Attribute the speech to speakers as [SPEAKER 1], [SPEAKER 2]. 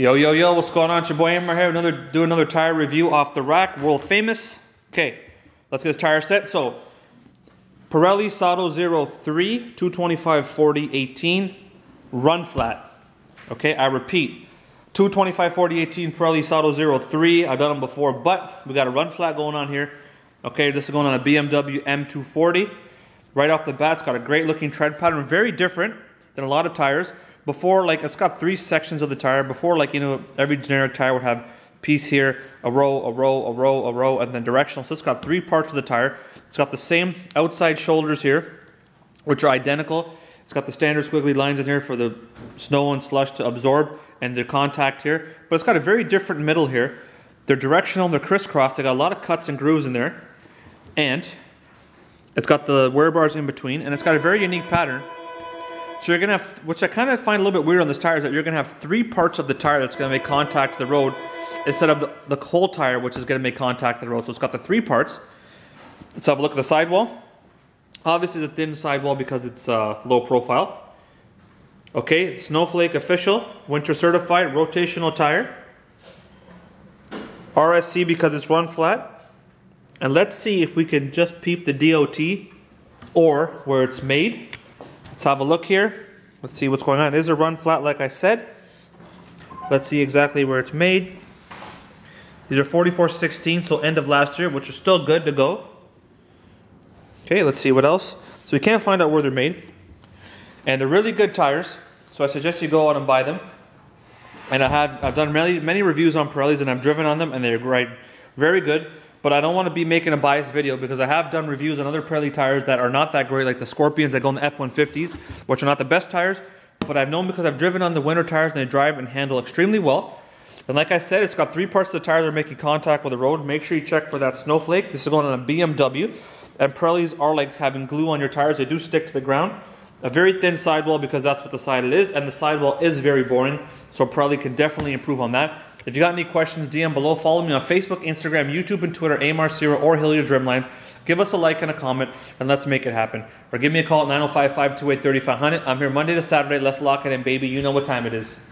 [SPEAKER 1] Yo, yo, yo, what's going on? It's your boy Amar here. Another do another tire review off the rack, world famous. Okay, let's get this tire set. So Pirelli Sottozero 3, 225 40 18, run flat. Okay, I repeat, 225 40 18 Pirelli Sottozero 3. I've done them before, but we got a run flat going on here. Okay, this is going on a BMW M240. Right off the bat, it's got a great looking tread pattern, very different than a lot of tires. Before, like, it's got three sections of the tire. Before, like, you know, every generic tire would have piece here, a row, a row, a row, a row, and then directional. So it's got three parts of the tire. It's got the same outside shoulders here, which are identical. It's got the standard squiggly lines in here for the snow and slush to absorb and the contact here. But it's got a very different middle here. They're directional, they're crisscross. They got a lot of cuts and grooves in there. And it's got the wear bars in between, and it's got a very unique pattern. So you're gonna have, which I kind of find a little bit weird on this tire, is that you're gonna have three parts of the tire that's gonna make contact to the road, instead of the, the whole tire, which is gonna make contact to the road. So it's got the three parts. Let's have a look at the sidewall. Obviously, the thin sidewall because it's uh, low profile. Okay, Snowflake official, winter certified, rotational tire. RSC because it's run flat. And let's see if we can just peep the DOT or where it's made. Let's have a look here. Let's see what's going on. It is a run flat like I said. Let's see exactly where it's made. These are 4416, so end of last year, which is still good to go. Okay, let's see what else. So we can't find out where they're made. And they're really good tires, so I suggest you go out and buy them. And I have I've done many many reviews on Pirellis and I've driven on them and they're great, very good but I don't want to be making a biased video because I have done reviews on other Pirelli tires that are not that great, like the Scorpions that go in the F-150s, which are not the best tires, but I've known because I've driven on the winter tires and they drive and handle extremely well. And like I said, it's got three parts of the tires that are making contact with the road. Make sure you check for that snowflake. This is going on a BMW. And Pirellis are like having glue on your tires. They do stick to the ground. A very thin sidewall because that's what the side it is. And the sidewall is very boring. So Pirelli can definitely improve on that. If you got any questions, DM below. Follow me on Facebook, Instagram, YouTube, and Twitter, Amar Sihra or Hillyard's Rim Lions. Give us a like and a comment, and let's make it happen. Or give me a call at 905 528 3500. I'm here Monday to Saturday. Let's lock it in, baby. You know what time it is.